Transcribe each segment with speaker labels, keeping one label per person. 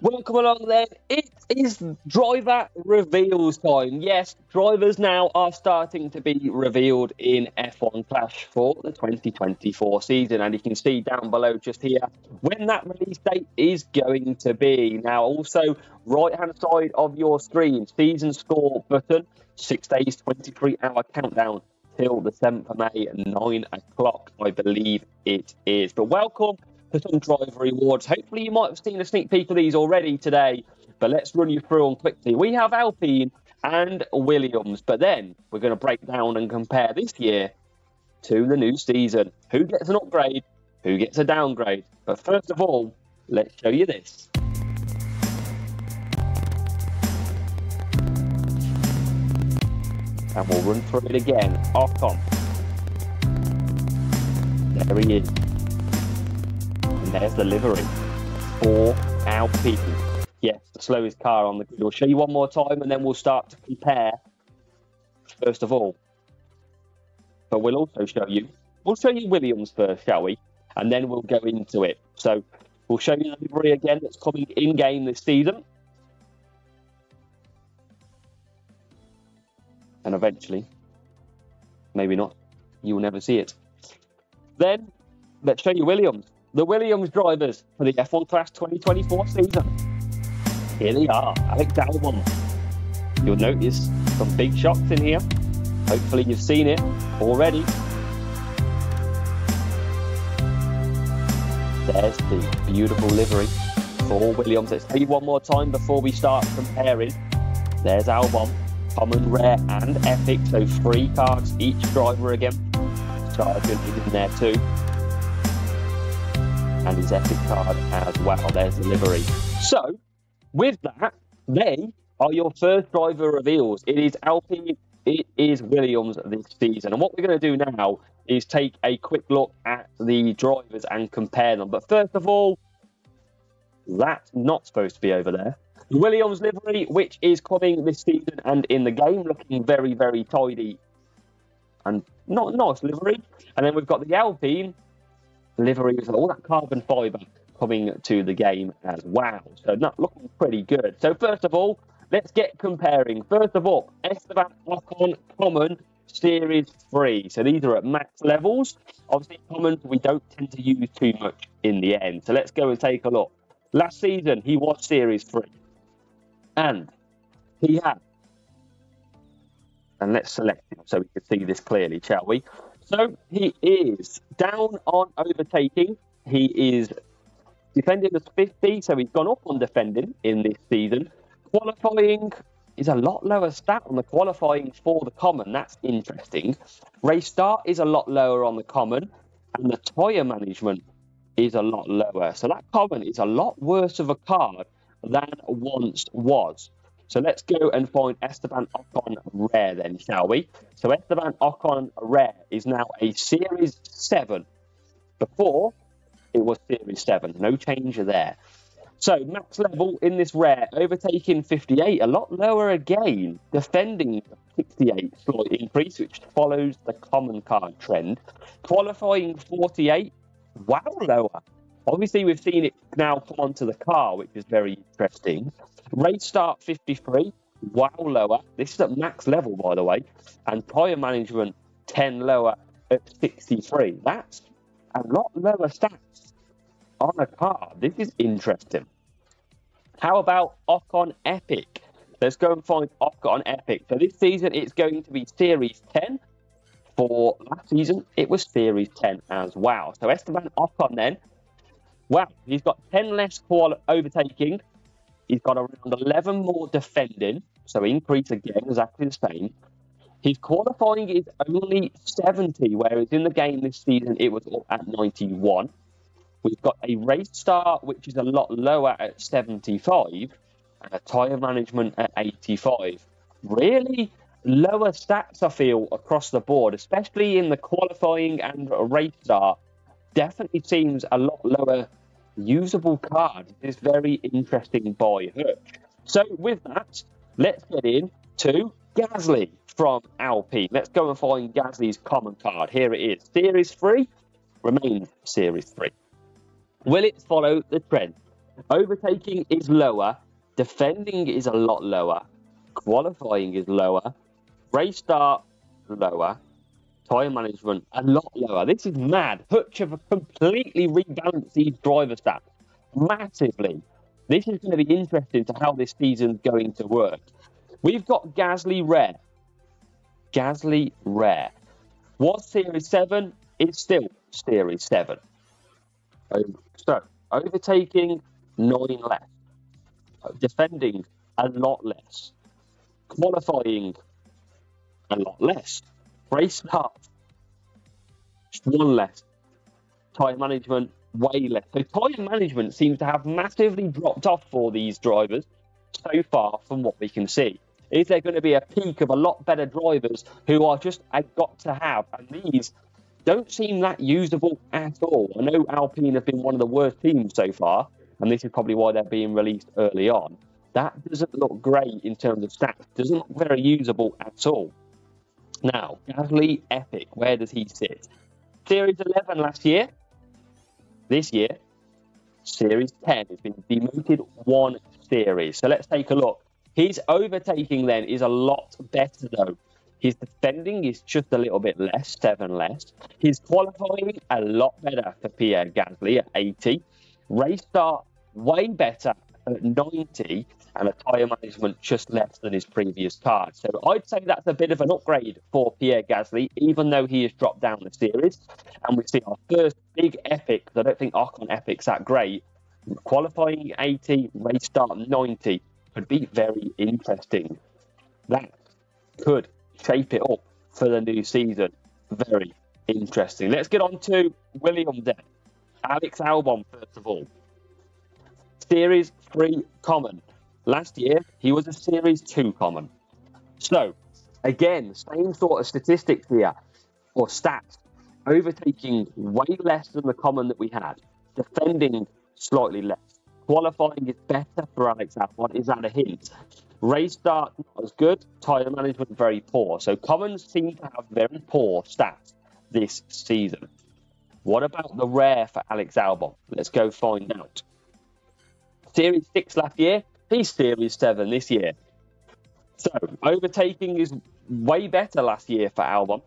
Speaker 1: Welcome along then. It is driver reveals time. Yes, drivers now are starting to be revealed in F1 Clash for the 2024 season. And you can see down below just here when that release date is going to be. Now, also, right hand side of your screen, season score button, six days, 23 hour countdown till the 7th of May 9 o'clock, I believe it is. But welcome on driver rewards. Hopefully, you might have seen a sneak peek of these already today, but let's run you through them quickly. We have Alpine and Williams, but then we're going to break down and compare this year to the new season. Who gets an upgrade? Who gets a downgrade? But first of all, let's show you this. And we'll run through it again. Ocon. There he is there's the livery for Alpine. Yes, the slowest car on the grid. We'll show you one more time and then we'll start to compare first of all. But we'll also show you, we'll show you Williams first, shall we? And then we'll go into it. So we'll show you the livery again that's coming in game this season. And eventually, maybe not, you will never see it. Then let's show you Williams the Williams drivers for the F1 Clash 2024 season. Here they are, Alex Albon. You'll notice some big shots in here. Hopefully you've seen it already. There's the beautiful livery for Williams. Let's tell you one more time before we start comparing. There's Albon, common, rare, and epic. So three cards each driver again. Sargeant is in there too and his epic card as well. There's the livery. So, with that, they are your first driver reveals. It is Alpine, it is Williams this season. And what we're going to do now is take a quick look at the drivers and compare them. But first of all, that's not supposed to be over there. The Williams livery, which is coming this season and in the game, looking very, very tidy and not nice livery. And then we've got the Alpine, liveries, and all that carbon fibre coming to the game as well. So not looking pretty good. So first of all, let's get comparing. First of all, Esteban Ocon Common Series 3. So these are at max levels. Obviously, commons we don't tend to use too much in the end. So let's go and take a look. Last season, he was Series 3. And he had, and let's select him so we can see this clearly, shall we? So he is down on overtaking. He is defending as 50, so he's gone up on defending in this season. Qualifying is a lot lower stat on the qualifying for the common. That's interesting. Race start is a lot lower on the common, and the tyre management is a lot lower. So that common is a lot worse of a card than once was. So let's go and find Esteban Ocon Rare then, shall we? So Esteban Ocon Rare is now a Series 7. Before, it was Series 7. No change there. So max level in this rare, overtaking 58, a lot lower again. Defending 68, slight increase, which follows the common card trend. Qualifying 48, wow, lower. Obviously, we've seen it now come onto the car, which is very interesting. Race start 53, wow lower. This is at max level, by the way. And tyre management 10 lower at 63. That's a lot lower stats on a car. This is interesting. How about Ocon Epic? Let's go and find Ocon Epic. So this season it's going to be Series 10. For last season, it was Series 10 as well. So Esteban Ocon then Wow, he's got 10 less quali- overtaking. He's got around 11 more defending, so increase again, exactly the same. His qualifying is only 70, whereas in the game this season it was up at 91. We've got a race start, which is a lot lower at 75, and a tyre management at 85. Really lower stats, I feel, across the board, especially in the qualifying and race start definitely seems a lot lower usable card. This very interesting by Hutch. So with that, let's get in to Gasly from Alpine. Let's go and find Gasly's common card. Here it is. Series 3 remains Series 3. Will it follow the trend? Overtaking is lower, defending is a lot lower, qualifying is lower, race start lower, tyre management a lot lower. This is mad. Hutch have completely rebalanced these driver stats massively. This is going to be interesting to how this season's going to work. We've got Gasly Rare. Gasly Rare. Was Series 7? It's still Series 7. Um, so, overtaking, nine less. Uh, defending, a lot less. Qualifying, a lot less. Race start, one less. Tyre management, way less. So tyre management seems to have massively dropped off for these drivers so far from what we can see. Is there going to be a peak of a lot better drivers who are just a got to have? And these don't seem that usable at all. I know Alpine have been one of the worst teams so far, and this is probably why they're being released early on. That doesn't look great in terms of stats, doesn't look very usable at all. Now, Gasly Epic, where does he sit? Series 11 last year. This year, Series 10 has been demoted one series. So let's take a look. His overtaking then is a lot better though. His defending is just a little bit less, seven less. His qualifying a lot better for Pierre Gasly at 80. Race start way better at 90 and a tyre management just less than his previous car. So I'd say that's a bit of an upgrade for Pierre Gasly, even though he has dropped down the series. And we see our first big epic. I don't think Ocon epic's that great. Qualifying 80, race start 90 could be very interesting. That could shape it up for the new season. Very interesting. Let's get on to William then. Alex Albon, first of all. Series 3 common. Last year, he was a Series 2 common. So, again, same sort of statistics here, or stats. Overtaking way less than the common that we had. Defending slightly less. Qualifying is better for Alex Albon. Is that a hint? Race start not as good. Tyre management very poor. So commons seem to have very poor stats this season. What about the rare for Alex Albon? Let's go find out. Series 6 last year, he's Series 7 this year. So, overtaking is way better last year for Albon.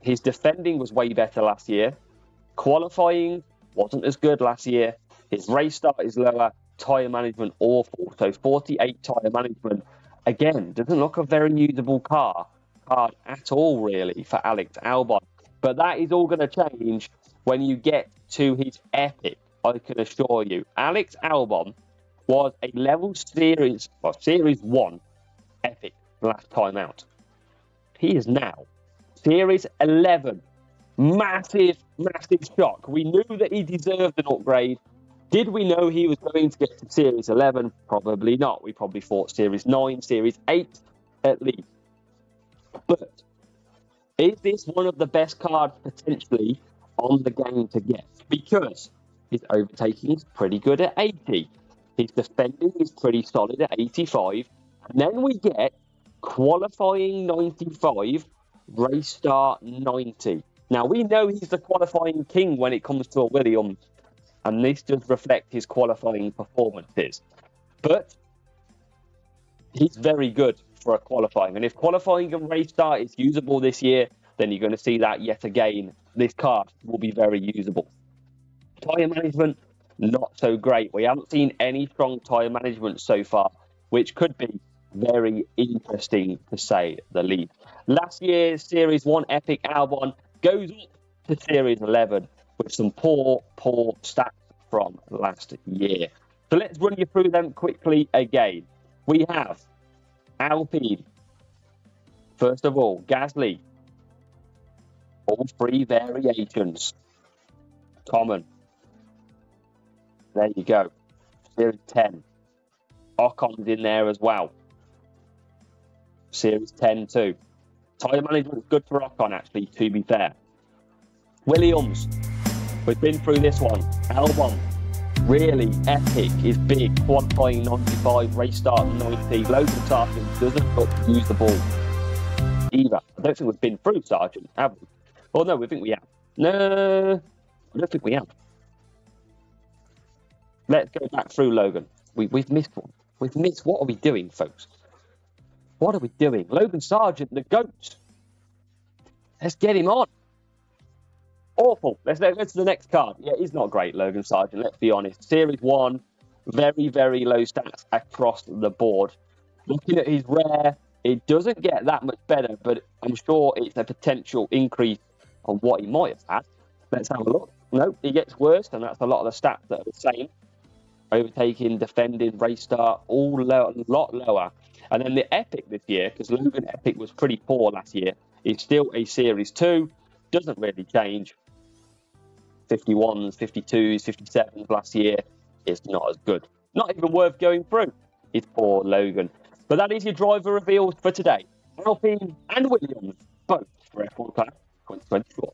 Speaker 1: His defending was way better last year. Qualifying wasn't as good last year. His race start is lower. Tyre management awful. So 48 tyre management again doesn't look a very usable car card at all really for Alex Albon. But that is all going to change when you get to his epic. I can assure you, Alex Albon was a level series, well, series one epic last time out. He is now series 11. Massive, massive shock. We knew that he deserved an upgrade. Did we know he was going to get to Series 11? Probably not. We probably thought Series 9, Series 8 at least. But is this one of the best cards potentially on the game to get? Because his overtaking is pretty good at 80. His defending is pretty solid at 85. And then we get qualifying 95, race start 90. Now, we know he's the qualifying king when it comes to a Williams, and this does reflect his qualifying performances. But he's very good for a qualifying. And if qualifying and race start is usable this year, then you're going to see that yet again. This car will be very usable. Tyre management, not so great. We haven't seen any strong tyre management so far, which could be very interesting to say the least. Last year's Series 1 Epic Albon goes up to Series 11 with some poor, poor stats from last year. So let's run you through them quickly again. We have Alpine. First of all, Gasly. All three variations. Common. There you go. Series 10. Ocon's in there as well. Series 10 too. Tyre management's good for Ocon, actually, to be fair. Williams. We've been through this one. Albon. Really epic is big. Qualifying 95, race start 90. Loads of Sargeant doesn't look use the ball either. I don't think we've been through Sargeant, have we? Oh no, we think we have. No, I don't think we have. Let's go back through Logan. We, we've missed one. We've missed. What are we doing, folks? What are we doing? Logan Sargeant, the GOAT. Let's get him on. Awful. Let's go to the next card. Yeah, he's not great, Logan Sargeant. Let's be honest. Series one, very, very low stats across the board. Looking at his rare, it doesn't get that much better, but I'm sure it's a potential increase on what he might have had. Let's have a look. Nope, he gets worse, and that's a lot of the stats that are the same. Overtaking, defending, race start, all low, a lot lower. And then the Epic this year, because Logan Epic was pretty poor last year, is still a Series 2. Doesn't really change. 51s, 52s, 57s last year. It's not as good. Not even worth going through. It's poor Logan. But that is your driver reveals for today. Alpine and Williams, both for F1 Clash 2024.